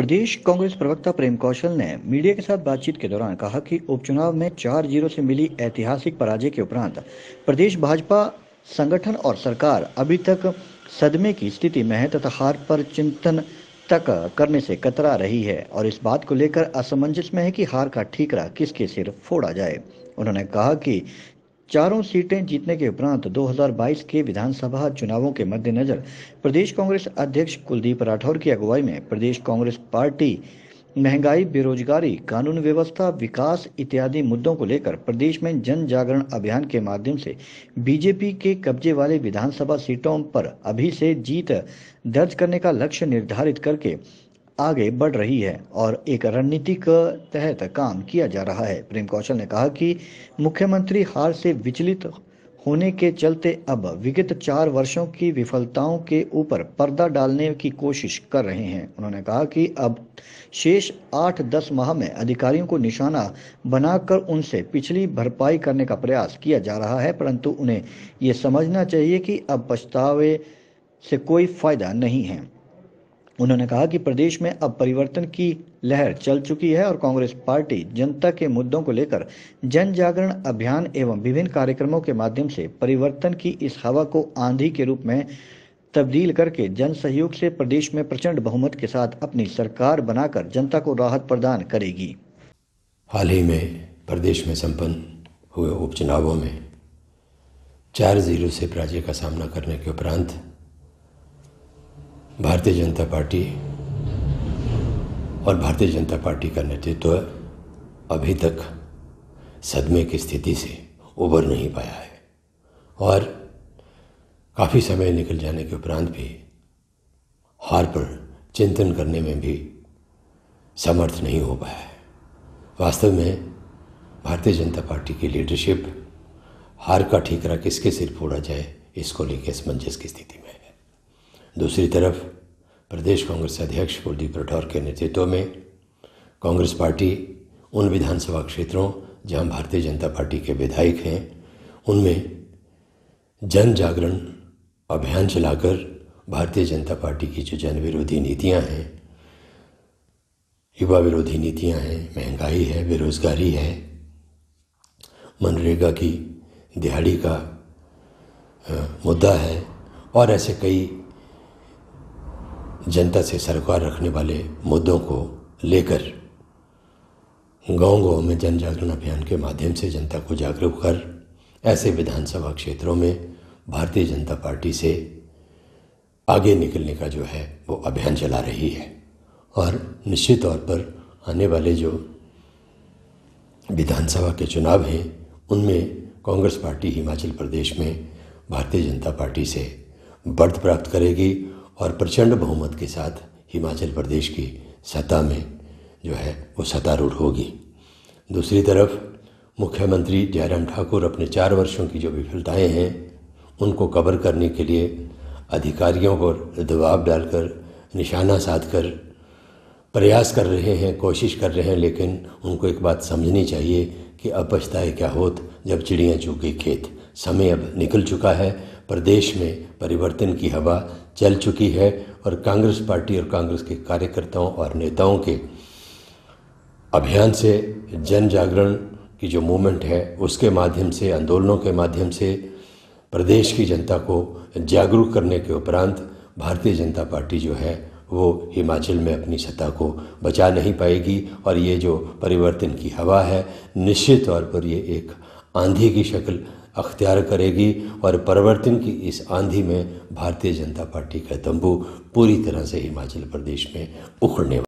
प्रदेश कांग्रेस प्रवक्ता प्रेम कौशल ने मीडिया के साथ बातचीत के दौरान कहा कि उपचुनाव में चार ज़ीरो से मिली ऐतिहासिक पराजय के उपरांत प्रदेश भाजपा संगठन और सरकार अभी तक सदमे की स्थिति में है तथा हार पर चिंतन तक करने से कतरा रही है और इस बात को लेकर असमंजस में है कि हार का ठीकरा किसके सिर फोड़ा जाए। उन्होंने कहा कि चारों सीटें जीतने के उपरांत 2022 के विधानसभा चुनावों के मद्देनजर प्रदेश कांग्रेस अध्यक्ष कुलदीप राठौर की अगुवाई में प्रदेश कांग्रेस पार्टी, महँगाई, बेरोजगारी, कानून व्यवस्था, विकास इत्यादि मुद्दों को लेकर प्रदेश में जन जागरण अभियान के माध्यम से बीजेपी के कब्जे वाले विधानसभा सीटों पर अभी से जीत दर्ज करने का लक्ष्य निर्धारित करके आगे बढ़ रही है और एक रणनीति के तहत काम किया जा रहा है। प्रेम कौशल ने कहा कि मुख्यमंत्री हार से विचलित होने के चलते अब विगत चार वर्षों की विफलताओं के ऊपर पर्दा डालने की कोशिश कर रहे हैं। उन्होंने कहा कि अब शेष आठ दस माह में अधिकारियों को निशाना बनाकर उनसे पिछली भरपाई करने का प्रयास किया जा रहा है, परंतु उन्हें ये समझना चाहिए कि अब पछतावे से कोई फ़ायदा नहीं है। उन्होंने कहा कि प्रदेश में अब परिवर्तन की लहर चल चुकी है और कांग्रेस पार्टी जनता के मुद्दों को लेकर जन जागरण अभियान एवं विभिन्न कार्यक्रमों के माध्यम से परिवर्तन की इस हवा को आंधी के रूप में तब्दील करके जन सहयोग से प्रदेश में प्रचंड बहुमत के साथ अपनी सरकार बनाकर जनता को राहत प्रदान करेगी। हाल ही में प्रदेश में संपन्न हुए उपचुनावों में चार ज़ीरो से पराजय का सामना करने के उपरांत भारतीय जनता पार्टी और भारतीय जनता पार्टी का नेतृत्व तो अभी तक सदमे की स्थिति से उबर नहीं पाया है। और काफ़ी समय निकल जाने के उपरांत भी हार पर चिंतन करने में भी समर्थ नहीं हो पाया है। वास्तव में भारतीय जनता पार्टी की लीडरशिप हार का ठीकरा किसके सिर फोड़ा जाए, इसको लेकर असमंजस की स्थिति में दूसरी तरफ़, प्रदेश कांग्रेस अध्यक्ष कुलदीप राठौर के नेतृत्व में कांग्रेस पार्टी उन विधानसभा क्षेत्रों जहाँ भारतीय जनता पार्टी के विधायक हैं, उनमें जन जागरण अभियान चलाकर भारतीय जनता पार्टी की जो जन विरोधी नीतियाँ हैं, युवा विरोधी नीतियाँ हैं, महँगाई है, बेरोजगारी है, मनरेगा की दिहाड़ी का मुद्दा है, और ऐसे कई जनता से सरकार रखने वाले मुद्दों को लेकर गाँव गाँव में जन जागरण अभियान के माध्यम से जनता को जागरूक कर ऐसे विधानसभा क्षेत्रों में भारतीय जनता पार्टी से आगे निकलने का जो है, वो अभियान चला रही है। और निश्चित तौर पर आने वाले जो विधानसभा के चुनाव हैं, उनमें कांग्रेस पार्टी हिमाचल प्रदेश में भारतीय जनता पार्टी से बढ़त प्राप्त करेगी और प्रचंड बहुमत के साथ हिमाचल प्रदेश की सत्ता में जो है, वो सत्तारूढ़ होगी। दूसरी तरफ़, मुख्यमंत्री जयराम ठाकुर अपने चार वर्षों की जो विफलताएँ हैं, उनको कवर करने के लिए अधिकारियों पर दबाव डालकर, निशाना साध कर प्रयास कर रहे हैं, कोशिश कर रहे हैं, लेकिन उनको एक बात समझनी चाहिए कि अब पछताए क्या होत जब चिड़ियाँ चूके खेत। समय अब निकल चुका है प्रदेश में परिवर्तन की हवा चल चुकी है और कांग्रेस पार्टी और कांग्रेस के कार्यकर्ताओं और नेताओं के अभियान से जन जागरण की जो मूवमेंट है, उसके माध्यम से, आंदोलनों के माध्यम से प्रदेश की जनता को जागरूक करने के उपरांत भारतीय जनता पार्टी जो है, वो हिमाचल में अपनी सत्ता को बचा नहीं पाएगी और ये जो परिवर्तन की हवा है, निश्चित तौर पर ये एक आंधी की शक्ल अख्तियार करेगी और परिवर्तन की इस आंधी में भारतीय जनता पार्टी का तंबू पूरी तरह से हिमाचल प्रदेश में उखड़ने